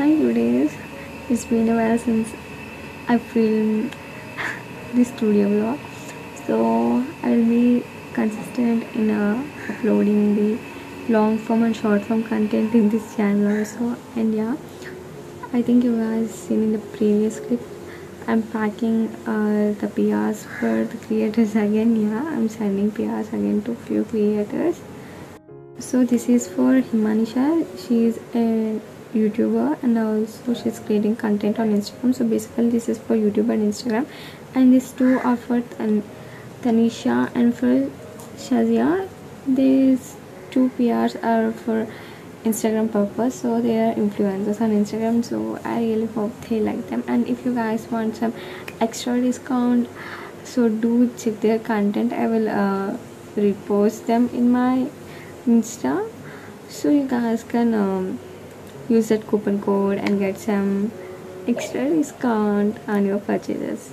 Hi, Judays. It's been a while since I filmed this studio vlog. So I'll be consistent in uh, uploading the long form and short form content in this channel also. And yeah, I think you guys seen in the previous clip. I'm packing uh, the PRs for the creators again. Yeah, I'm sending PRs again to few creators. So this is for Himanisha. She is a YouTuber and also she's creating content on Instagram. So basically this is for YouTube and Instagram. And these two are for Tan- Tanisha and for Shazia. These two PRs are for Instagram purpose. So they are influencers on Instagram. So I really hope they like them. And if you guys want some extra discount, so do check their content. I will uh, repost them in my Insta. So you guys can um, use that coupon code and get some extra discount on your purchases.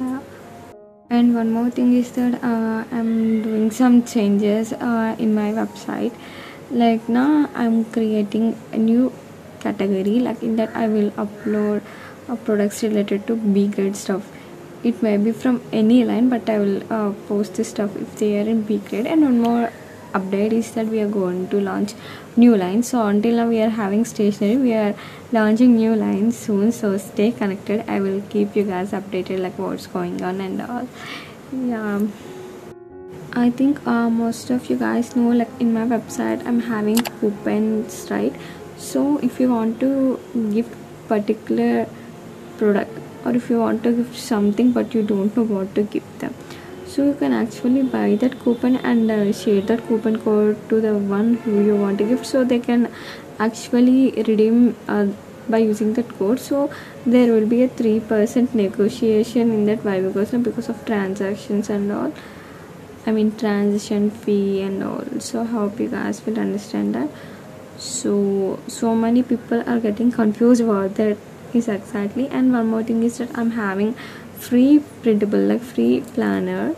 Uh, and one more thing is that uh, I'm doing some changes uh, in my website. Like now, I'm creating a new category. Like in that, I will upload uh, products related to B grade stuff. It may be from any line, but I will uh, post this stuff if they are in B grade. And one more update is that we are going to launch new lines. So until now we are having stationery. We are launching new lines soon. So stay connected. I will keep you guys updated like what's going on and all. Yeah. I think uh, most of you guys know like in my website i'm having coupons right? So if you want to give particular product or if you want to give something but you don't know what to give them so you can actually buy that coupon and uh, share that coupon code to the one who you want to gift. So they can actually redeem uh, by using that code. So there will be a 3% negotiation in that why because because of transactions and all. I mean transition fee and all. So I hope you guys will understand that. So so many people are getting confused about that. Is exactly. And one more thing is that i'm having free printable like free planner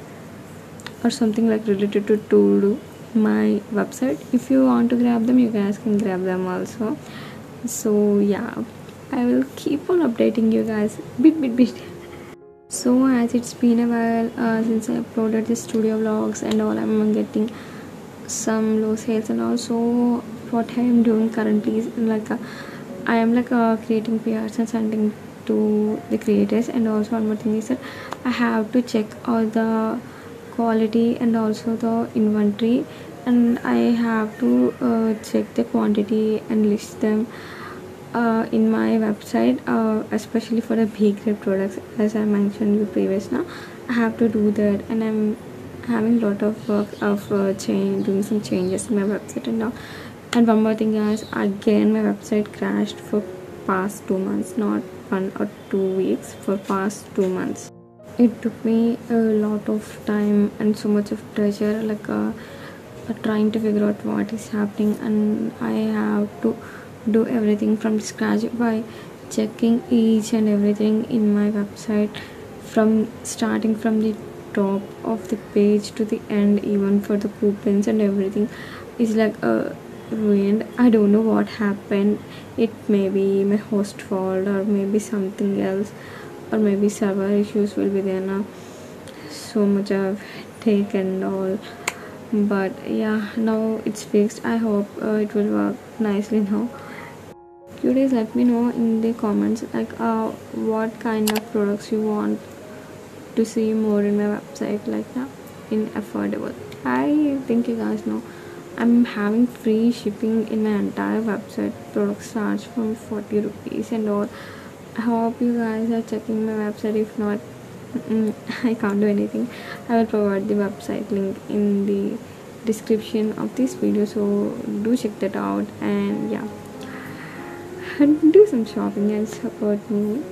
or something like related to to my website. If you want to grab them you guys can grab them also. So yeah i will keep on updating you guys. Bit bit bit. So as it's been a while uh, since i uploaded the studio vlogs and all i'm getting some low sales and also what i am doing currently is like a, i am like uh, creating prs and sending to the creators and also one more thing is that i have to check all the quality and also the inventory and I have to uh, check the quantity and list them uh, in my website uh, especially for the B grade products. As I mentioned you previous now I have to do that and I'm having a lot of work of uh, change doing some changes in my website and now and one more thing guys again my website crashed for past two months not one or two weeks for past two months. It took me a lot of time and so much of pressure like uh, trying to figure out what is happening. And i have to do everything from scratch by checking each and everything in my website from starting from the top of the page to the end even for the coupons and everything. Is like a ruined. I don't know what happened. It may be my host fault or maybe something else or maybe server issues will be there now. So much of take and all. But yeah now it's fixed. I hope uh, it will work nicely now. You guys let me know in the comments like uh, what kind of products you want to see more in my website like that in affordable. I think you guys know i'm having free shipping in my entire website. Products starts from 40 rupees and all. I hope you guys are checking my website. If not Mm, I can't do anything. I will provide the website link in the description of this video so do check that out. And yeah. Do some shopping and support me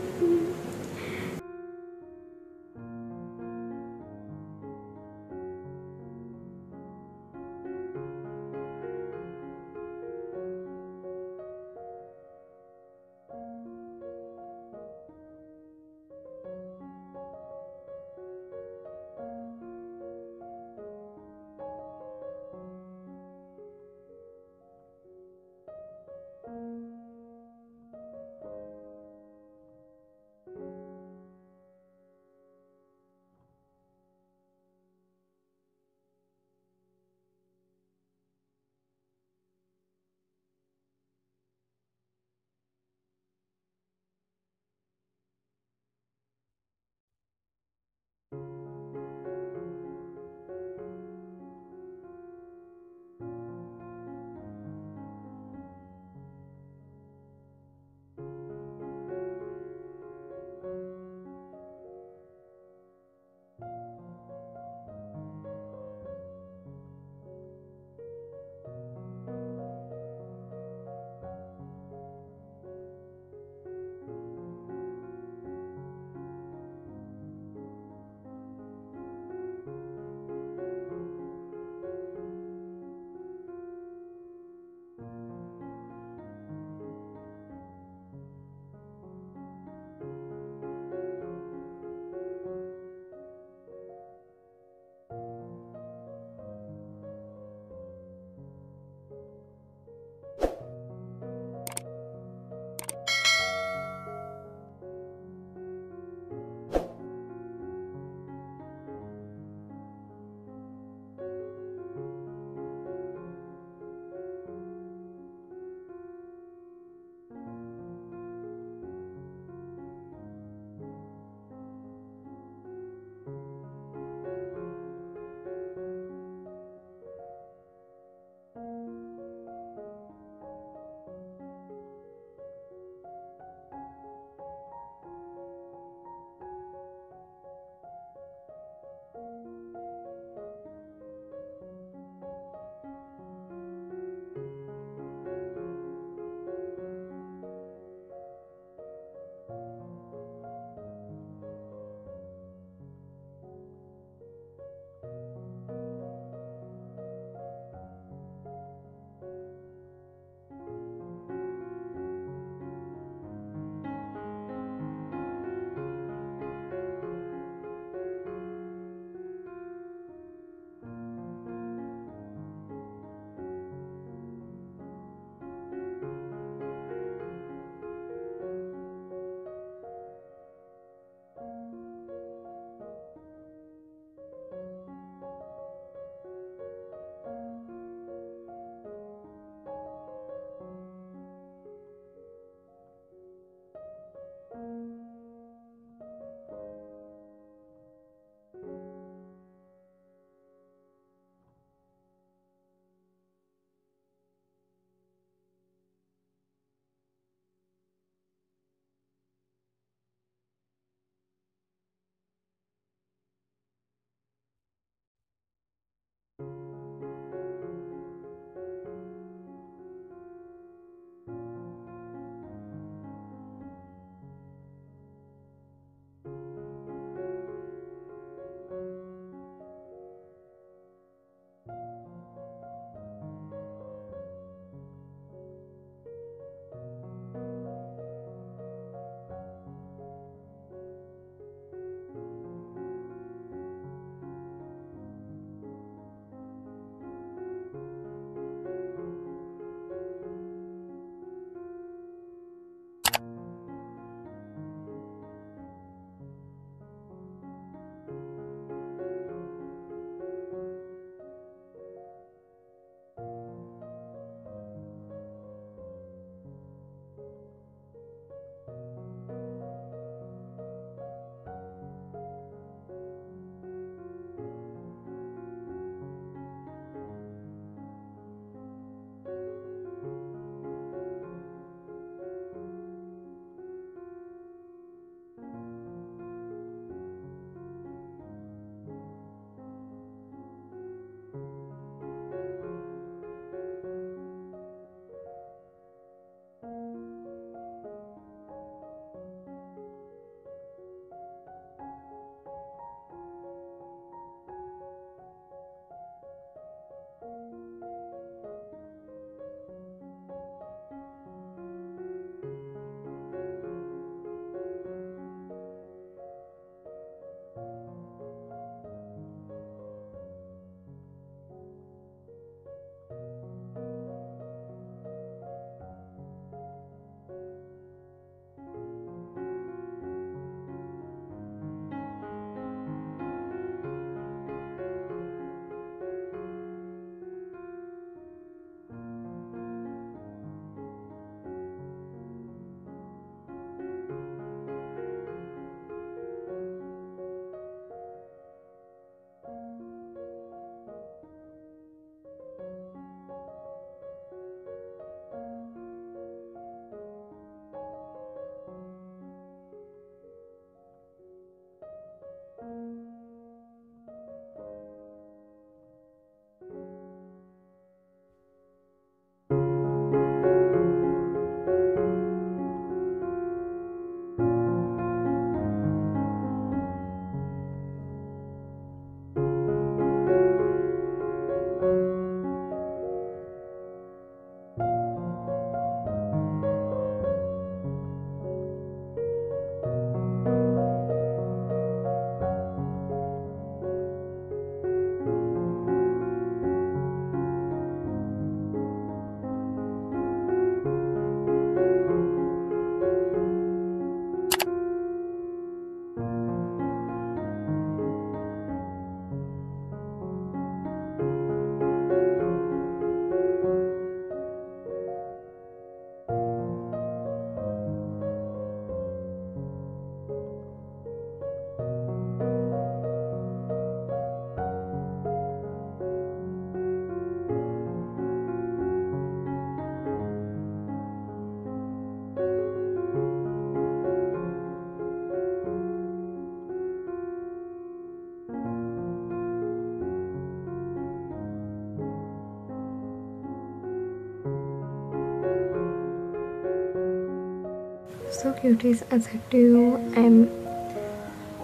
cuties i you i'm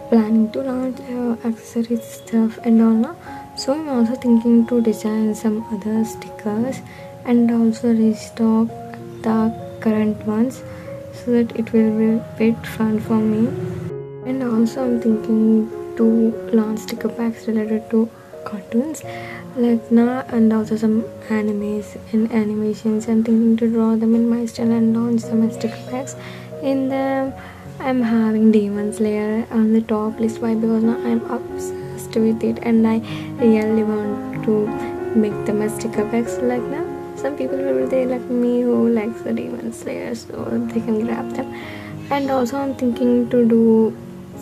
planning to launch uh, accessories stuff and all so i'm also thinking to design some other stickers and also restock the current ones so that it will be a bit fun for me. And also i'm thinking to launch sticker packs related to cartoons like now and also some animes and animations. I'm thinking to draw them in my style and launch some sticker packs in them i'm having demon slayer on the top list why because now i'm obsessed with it and i really want to make them as sticker packs like now some people will be like me who likes the demon slayer so they can grab them and also i'm thinking to do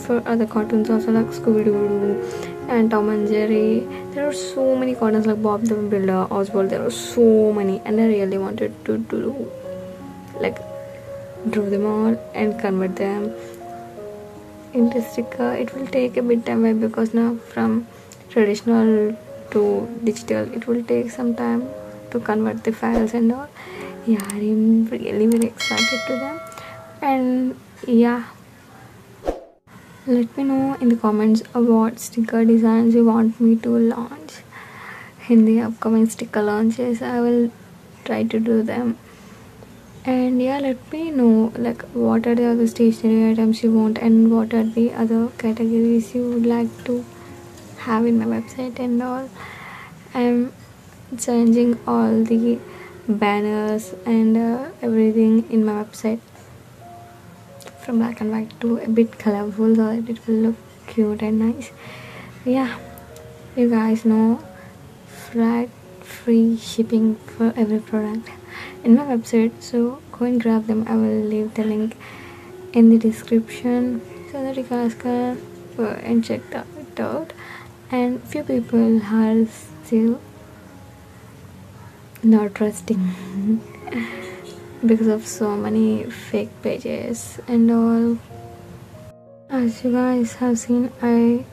for other cartoons also like scooby-doo and Tom and Jerry. There are so many cartoons like Bob the Builder, Oswald. There are so many, and I really wanted to do like draw them all and convert them into sticker. It will take a bit time because now from traditional to digital, it will take some time to convert the files and all. Yeah, I'm really very excited to them, and yeah let me know in the comments what sticker designs you want me to launch in the upcoming sticker launches i will try to do them and yeah let me know like what are the other stationery items you want and what are the other categories you would like to have in my website and all. I'm changing all the banners and uh, everything in my website. From black and white to a bit colorful so that it will look cute and nice. Yeah you guys know flat free shipping for every product in my website so go and grab them. I will leave the link in the description. So that you guys can go and check that out. And few people are still not trusting because of so many fake pages and all. As you guys have seen i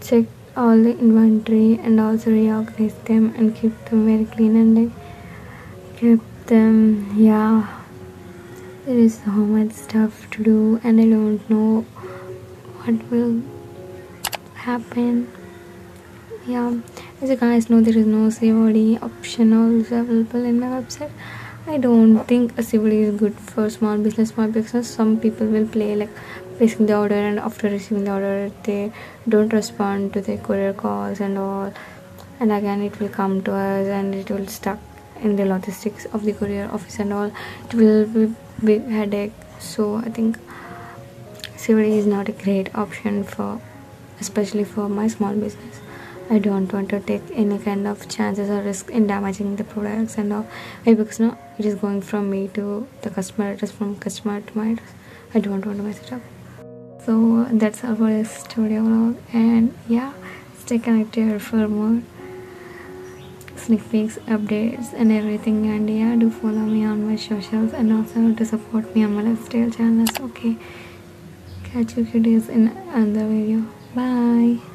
checked all the inventory and also reorganized them and keep them very clean and I kept them yeah. There is so much stuff to do and i don't know what will happen. Yeah. As you guys know there is no COD option also available in my website. I don't think a COD is good for small business. Small business, some people will play like placing the order and after receiving the order, they don't respond to the courier calls and all. And again, it will come to us and it will stuck in the logistics of the courier office and all. It will be big headache. So I think COD is not a great option for, especially for my small business. I don't want to take any kind of chances or risk in damaging the products and all Why? because now it is going from me to the customer it is from customer to my address I don't want to mess it up so that's all for this vlog and yeah stay connected for more sneak peeks updates and everything. And yeah do follow me on my socials and also to support me on my lifestyle channels. Okay. Catch you guys in another video. Bye